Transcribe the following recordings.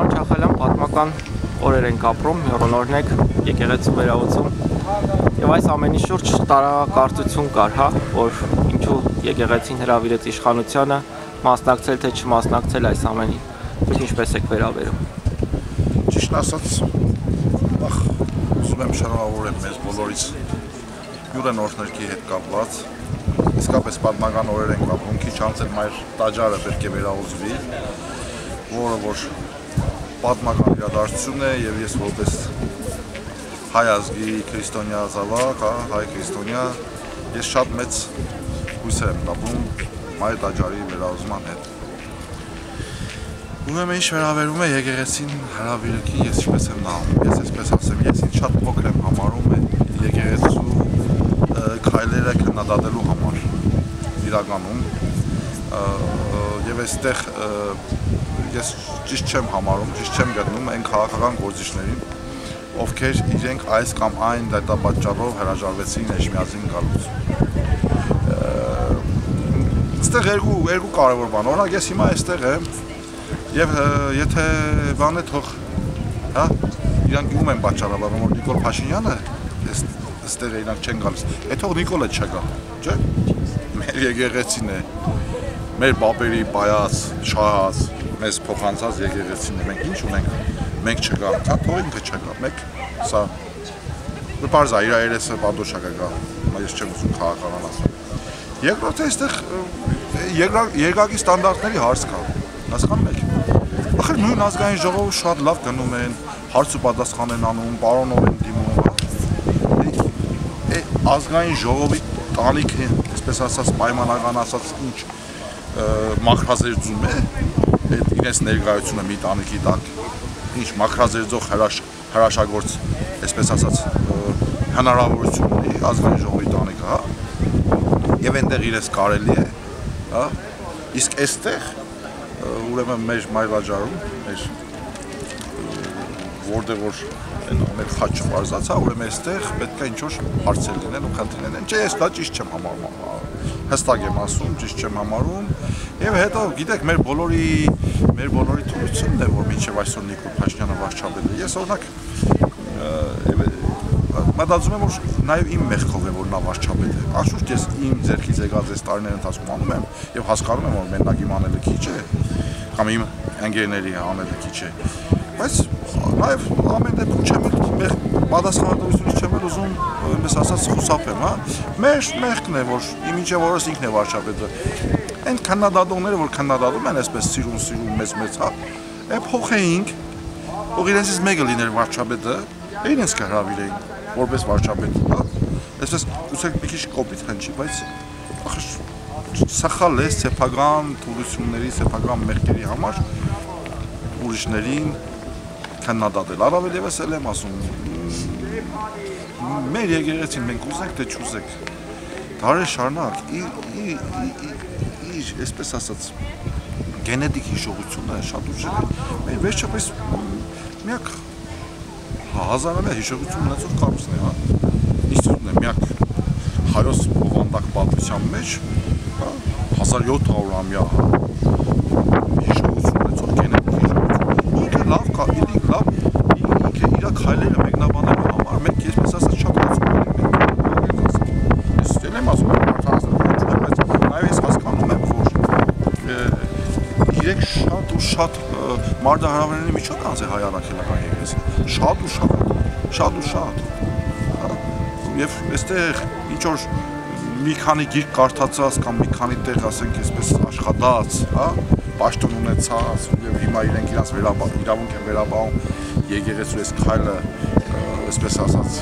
Պարոն Չախալյան, պատմական օրեր ենք ապրում, յորոնորնեք եկեղեցու վերահոսում։ Եվ այս ամենի շուրջ տարակարծություն կար, հա, որ ինչու եկեղեցին հravirեց իշխանությանը, մասնակցել թե չմասնակցել այս ամենին։ Դուք ինչպես եք վերաբերում։ Ճիշտ ասած, ախ, ուզում եմ շնորհավորել մեզ բոլորից յուրեն օրհներքի հետ կապված իսկապես պատմական օրեր ենք ապրում, քիչ անց էլ մայր տաճարը պետք է վերահոսվի, որը որ պատմական իրադարձություն է եւ ես որպես հայ ազգի քրիստոնյա զավակ, հա, հայ քրիստոնյա, ես շատ մեծ հույսեր եմ տապում մայր տաճարի վերահոսման հետ։ Ուրեմն ինչ վերաբերում է եկեղեցին հրավիրելքի, ես ինչպես եմ նայում, ես այսպես ասեմ, ես ինձ շատ փոքր եմ համարում եկեղեցու քայլերը քննադատելու համար իրականում եւ այստեղ ես ճիշտ չեմ համարում, ճիշտ չեմ գտնում այն քաղաքական գործիչներին, ովքեր իրենք այս կամ այն դատապատճառով հրաժարվեցին Էջմիածին գալուց։ Այստեղ երկու երկու կարևոր բան։ Օրինակ ես հիմա այստեղ եմ եւ եթե բան է թող հա իրանք ում են պատճառաբանում որ Նիկոլ Փաշինյանը այստեղ իրանք չեն գալիս։ Այդ թող Նիկոլը չգա, չէ՞ մեր եկեղեցին է մեր բաբերի բայած, շահած, մեզ փոխանցած եկեղեցին Մենք ինչ ունենք։ Մենք չգա, հա թող ինքը չգա։ Մեկ սա բարձա իր երեսը պատոշակա գա։ Ես չեմ ուզում քաղաքական ասել։ Երկրորդը այստեղ երկակի ստանդարտների հարց կա։ Հասկանում եք։ Ախր նույն ազգային ժողովը շատ լավ գնում են, հարց ու պատասխան են անում, պարոնով են դիմում։ Ազգային ժողովի տանիքը, այսպես ասած, պայմանական ասած ինչ մաքրազերծում է այդ իրենց ներկայությունը մի տանիքի տակ ինչ մաքրազերծող հրաշ հրաշագործ այսպես ասած հնարավորություն ունի ազգային ժողովի տանիքը, հա։ Եվ այնտեղ իրենց կարելի է, հա։ Իսկ այստեղ ուրեմն մեր մայրվաճառում, մեր որտեղ որ այն մեր խաչը բարձացա, ուրեմն այստեղ պետք է ինչ-որ հարցեր լինեն ու խնդիրներ են։ Չէ, ես դա ճիշտ չեմ համարում։ Հստակ եմ ասում, ճիշտ չեմ համարում։ Եվ հետո, գիտեք, մեր բոլորի մեր բոլորի թույլությունն է, որ մինչև այսօր Նիկոլ Փաշինյանը վարչապետ է։ Ես օրինակ մտածում եմ, որ նաև իմ մեղքով է, որ նա վարչապետ է։ Անշուշտ ես իմ ձերքից եկած այս տարիների ընթացքում անում եմ եւ հասկանում եմ, որ մենակ իմ անելը քիչ է, կամ իմ ընկերների անելը քիչ է։ Բայց Նաև ամեն դեպքում չեմ էլ պատասխանատվությունից չեմ էլ ուզում այնպես ասած խուսափեմ, հա։ Մեր մեղքն է, որ իմիջը որս ինքն է վարչապետը։ Այն քննադատողները, որ քննադատում են այսպես սիրուն սիրուն մեծ մեծ, հա, է փոխեինք, որ իրենցից մեկը լիներ վարչապետը, իրենց կհրավիրեին որպես վարչապետ, հա։ Այսպես ուսեք մի քիչ կոպիտ հնչի, բայց ախր սխալ է սեփական թուրությունների, սեփական մեղքերի համար ուրիշներին քննադատել։ Առավել եւս էլ եմ ասում, մեր եկեղեցին մենք ուզենք թե չուզենք, դարեր շարունակ իր այսպես ասած գենետիկ հիշողությունը շատ ուժեղ է։ Մեր վերջապես միակ հազարամյա հիշողություն ունեցող կառույցն է, հա։ Ինստիտուտն է միակ հայոց բովանդակ պատմության մեջ 1700-ամյա հիշողություն ունեցող գենետիկ հիշողություն։ Ինքը լավ կա, լավ ինքը իր քայլերը մեկնաբանելու համար մենք այսպես ասած շատ հացում ենք։ Ես դել եմ ասում, հարցազրույց, բայց նաև ես հասկանում եմ, որ իրենք շատ ու շատ մարդահրավերների միջոց անց է հայ առաքելական եկեղեցին։ Շատ ու շատ, շատ ու շատ։ Եվ այստեղ ինչ որ մի քանի գիրք կարդացած կամ մի քանի տեղ ասենք այսպես աշխատած, հա, պաշտոն ունեցած եւ հիմա իրենք իրաց իրավունք են վերաբաղում եկեղեցու այս քայլը այսպես ասած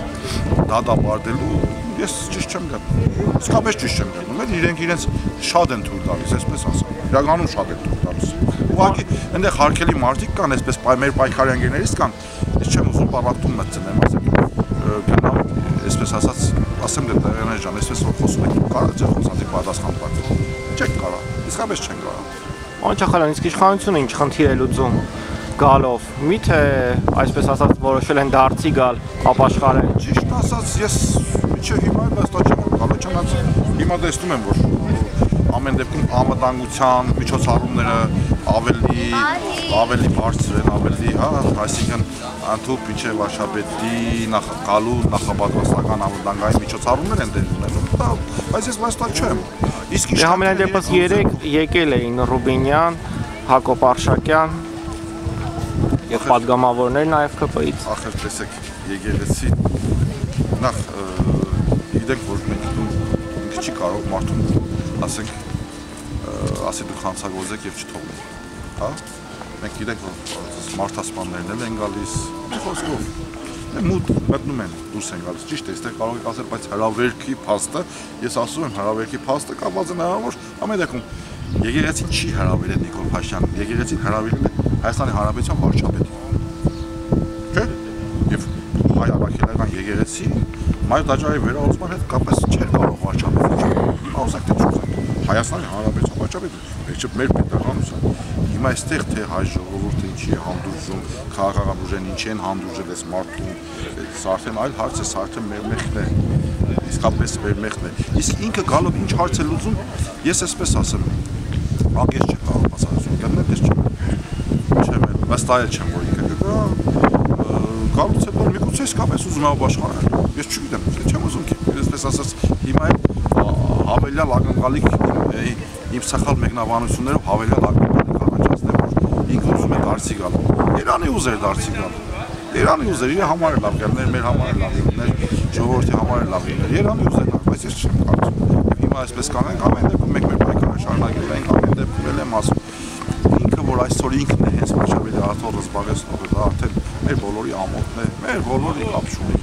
դադաբարդելու ես ճիշտ չեմ գտնում իսկապես ճիշտ չեմ գտնում էլ իրենք իրենց շատ են թույլ տալիս այսպես ասեմ իրականում շատ են թույլ տալիս ուղղակի այնտեղ հարկելի մարդիկ կան այսպես մեր պայքարյանգերներից կան ես չեմ ուզում բավարարում մտցնեմ ասեմ գնամ այսպես ասած ասեմ դե Տերենե ջան այսպես որ խոսում եք կարա ձեր խոսանքի պատասխան տալ չեք կարա իսկապես չեն կարա Անչախալյան, իսկ իշխանությունը ինչ խնդիր է լուծում գալով։ Միթե այսպես ասած որոշել են դարձի գալ ապաշխարել։ Ճիշտ ասած, ես չէ հիմա վստահ չեմ որ գալու, չնայած հիմա տեսնում եմ որ ամեն դեպքում անվտանգության միջոցառումները ավելի ավելի բարձր են, ավելի, հա, այսինքն անթուփ ինչե վարշապետի նախ գալու նախապատրաստական ամբողջային միջոցառումներ են դեր ունենում։ Դա բայց ես վստահ չեմ։ Իսկ Դե համենայն դեպս 3 եկել էին Ռուբինյան, Հակոբ Արշակյան եւ падգամավորներ նաեւ ԿՊ-ից։ Ախր տեսեք եկեղեցի նախ գիտեք որ մենք ինքը չի կարող մարդուն ասենք ասի դու խանցագործեք եւ չթողնեք, հա? Մենք գիտենք որ մարդասպաններն էլ են գալիս, խոսքով մուտ մտնում են դուրս են գալիս ճիշտ է այստեղ կարող եք ասել բայց հրավերքի փաստը ես ասում եմ հրավերքի փաստը կապված է նրանով որ ամեն դեպքում եկեղեցին չի հրավիրել Նիկոլ Փաշյանին եկեղեցին հրավիրել է Հայաստանի Հանրապետության վարչապետին չէ եւ հայ ավակելական եկեղեցի մայր տաճարի վերահսկման հետ կապես չէր կարող վարչապետը ասեք թե չուզեք Հայաստանի Հանրապետության վարչապետը եկչե մեր պետականության հիմա այստեղ թե հայ ժողովուրդը ինչի է հանդուրժում քաղաքական ուժեն ինչի են հանդուրժել այս մարդուն սա արդեն այլ հարց է սա արդեն մեր մեղքն է իսկապես մեր մեղքն է իսկ ինքը գալով ինչ հարց է լուծում ես էսպես ասեմ չէ կարող բացառություն գտնել ես չեմ վստահել չեմ որ կգա գալուց հետո միգուցե իսկապես ուզում է ապաշխարել ես չգիտեմ չեմ ուզում այսպես ասած հիմա հավելյալ ակնկալիք իմ սխալ մեկնաբանություններով հավելյալ ակնկալիք առաջացնել որ ինքը ուզում է դարձի գալ Իրանի ուզեր դարձի գալ Իրանի ուզեր իր համար լավ գալներ մեր համար լավ գալներ ժողովրդի համար լավ գալներ Իրանի ուզեր բայց ես չեմ կարծում եւ հիմա այսպես կանենք ամեն դեպքում մենք մեր պայքարը շարունակել ենք ամեն դեպքում էլ եմ ասում որ այսօր ինքն է հենց վարչապետի աթոռը զբաղեցնողը դա արդեն մեր բոլորի ամոթն է մեր բոլորի կապ չունի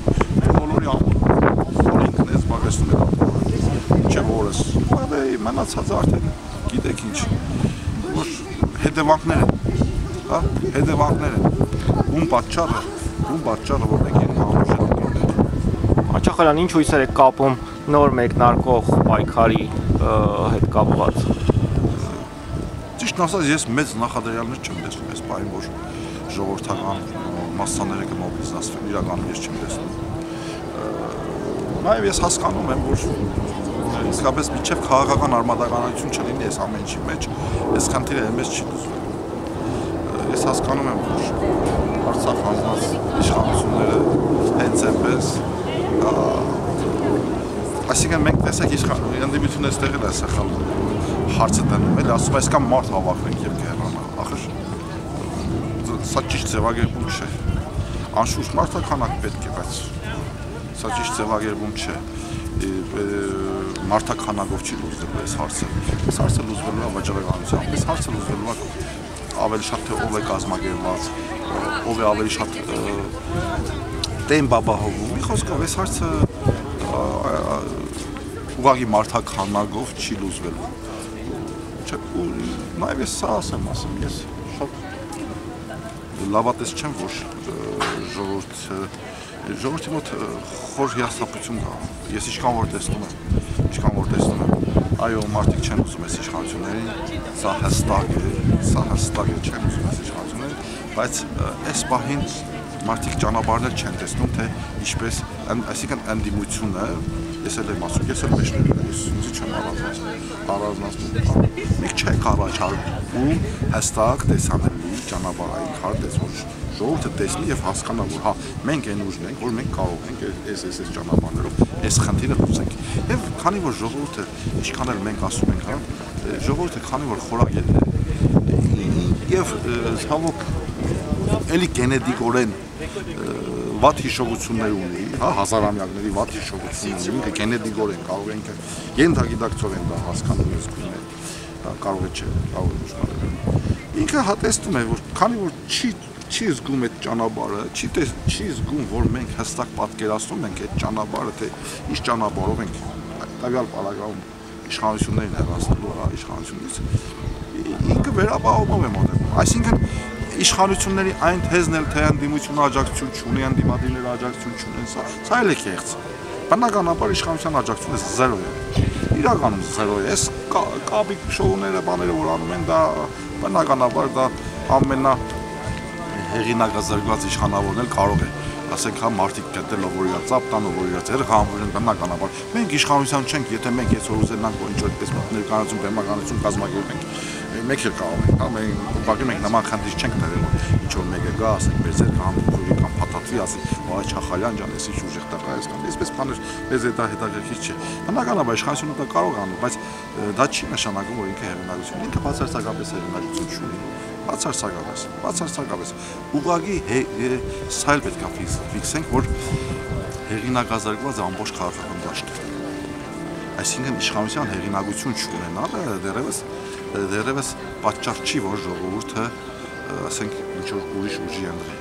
բոլորի ամոթ որ ինքն է զբաղեցնում է աթոռը չէ որս դե մնացածը արդեն գիտեք ինչ որ հետևանքներ են հա հետևանքներ են ում պատճառը ում պատճառը որ մենք են համոժել Աչախալյան ինչ հույսեր եք կապում նոր մեկնարկող պայքարի հետ կապված։ Ճիշտ ասած ես մեծ նախադրյալներ չեմ տեսնում այս բանի որ ժողովրդական մասսաները կմոբիլիզացվեն իրականում ես չեմ տեսնում նաև ես հասկանում եմ որ իսկապես միջև քաղաքական արմատականություն չլինի այս ամեն ինչի մեջ այս խնդիրը մեզ չի լուծվում ես հասկանում եմ որ Արցախ հանձնած իշխանությունները հենց այնպես այսինքն մենք տեսեք ընդդիմությունը այստեղ էլ է սխալ հարցը դնում էլ ասում այսքան մարդ հավաքենք եւ կհեռանա ախր սա ճիշտ ձևակերպում չէ անշուշտ մարդականակ պետք է բայց սա ճիշտ ձևակերպում չէ մարդականագով չի լուծվելու այս հարցը այս հարցը լուծվելու է վաճառականությամբ այս հարցը լուծվելու է ավելի շատ թե ով է կազմակերպված ով է ավելի շատ տեմ բաբահովում մի խոսքով այս հարցը ուղղակի մարդականագով չի լուծվելու։ ու նաև ես սա ասեմ, ասեմ, ես շատ լավատես չեմ, որ ժողովուրդը ժողովրդի մոտ խոր հիասթափություն կա։ Ես ինչքան որ տեսնում եմ, ինչքան որ տեսնում եմ, այո, մարդիկ չեն ուզում այս իշխանություններին, սա հստակ է, սա հստակ է չեն ուզում այս իշխանություններին, բայց այս պահին մարդիկ ճանապարհներ չեն տեսնում, թե ինչպես, այսինքն ընդդիմությունը ես էլ եմ ասում, ես էլ մեջներ եմ, ես ինձ չեմ առանձնացնում, առանձնացնում։ Մենք չենք առաջարկում հստակ տեսանելի ճանապարհային քարտեզ, որ ժողովուրդը տեսնի եւ հասկանա, որ հա մենք այն ուժն ենք, որ մենք կարող ենք այս այս այս ճանապարհներով այս խնդիրը լուծենք։ Եվ քանի որ ժողովուրդը ինչքան էլ մենք ասում ենք, հա, ժողովուրդը քանի որ խորագել է եւ ցավոք էլի գենետիկորեն վատ հիշողություններ ունի, հա, հազարամյակների վատ հիշողություններ, ինքը գենետիկորեն կարող ենք ենթագիտակցորեն դա հասկանում ես գույն է, դա կարող է չէ, կարող է ուշքանել։ Ինքը հատեստում է, որ քանի որ չի չի զգում այդ ճանապարհը, չի տես, չի զգում, որ մենք հստակ պատկերացնում ենք այդ ճանապարհը, թե ինչ ճանապարհով ենք տվյալ պարագայում իշխանություններին հեռացնելու, հա, իշխանությունից ինքը վերապահումով է մոտենում։ Այսինքն իշխանությունների այն թեզն էլ թե ընդդիմությունը աջակցություն չունի, ընդդիմադիրները աջակցություն չունեն, սա սա էլ է կեղծ։ Բնականաբար իշխանության աջակցությունը 0 է։ Իրականում 0 է։ Այս կապիկ շոուները, բաները որ անում են, դա բնականաբար դա ամենա հեղինակազրկված իշխանավորն էլ կարող է ասենք հա մարդիկ գտելով որ իրար ծապ տանով որ իրար ձեր խամբուրեն բնականաբար մենք իշխանության չենք եթե մենք այսօր ուզենանք որ ինչ որ այդպես ներկայացում բեմականություն կազմակերպենք մեկ էլ կարող ենք, հա, մենք ուղղակի մենք նման խնդիր չենք որ ինչ որ մեկը գա, ասենք մեր ձեր կամ փորի կամ փաթաթվի, ասի, «Այ Չախալյան ջան, էսի ուժեղ տղա ես» կամ այսպես բաներ մեզ դա հետաքրքիր չէ։ Բնականաբար իշխանությունը դա կարող անում, բայց դա չի նշանակում, որ ինքը հեղինակություն, ինքը բացարձակապես հեղինակություն չունի բացարձակապես, բացարձակապես։ Ուղղակի սա էլ պետք է ֆիքսենք, որ հեղինակազարգված ամբողջ քաղաքական դաշտը։ Այսինքն իշխանության հեղինակություն չունենալը դերևս դերևս պատճառ չի, որ ժողովուրդը, ասենք, ինչ որ ուրիշ ուժի ընտրի,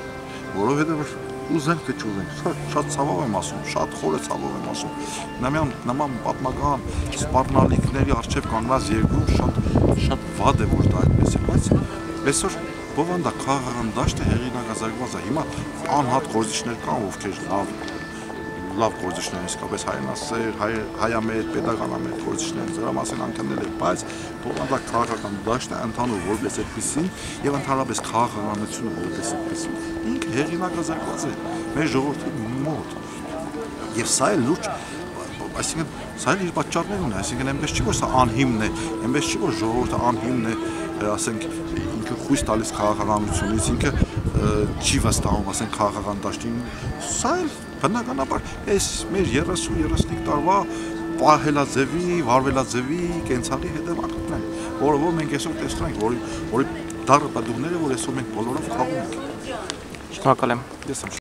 որովհետև ուզենք թե չուզենք, շատ ցավով եմ ասում, շատ խորը ցավով եմ ասում։ Նման նման պատմական սպառնալիքների արժև կանգնած երկրում շատ շատ վատ է որ դա այդպես է, բայց այսօր բովանդա քաղաքական դաշտը հեղինակազարգված է։ Հիմա անհատ գործիչներ կան, ովքեր լավ լավ գործիչներ են, իսկապես հայրենասեր, հայ, հայամետ, pedagogamետ գործիչներ, դրա մասին անկնել է, բայց բովանդա քաղաքական դաշտը ընդհանուր որպես այդպեսին եւ ընդհանրապես քաղաքականությունը որպես այդպեսին ինքը հեղինակազարգված է մեր ժողովրդի մոտ։ Եվ սա է լուրջ այսինքն սա իր պատճառներն ունի, այսինքն այնպես չի որ սա անհիմն է, այնպես չի որ ժողովուրդը անհիմն է, ասենք ինքը խույս տալիս քաղաքականությունից, ինքը չի վստահում, ասենք քաղաքական դաշտին։ Սա էլ բնականաբար այս մեր 30-35 տարվա պահելաձևի, վարվելաձևի կենցաղի հետևանքն է, որը որ մենք այսօր տեսնում ենք, որի որի դառը պատուղները, որ այսօր մենք բոլորով խաղում ենք։ Շնորհակալ եմ։ Ես եմ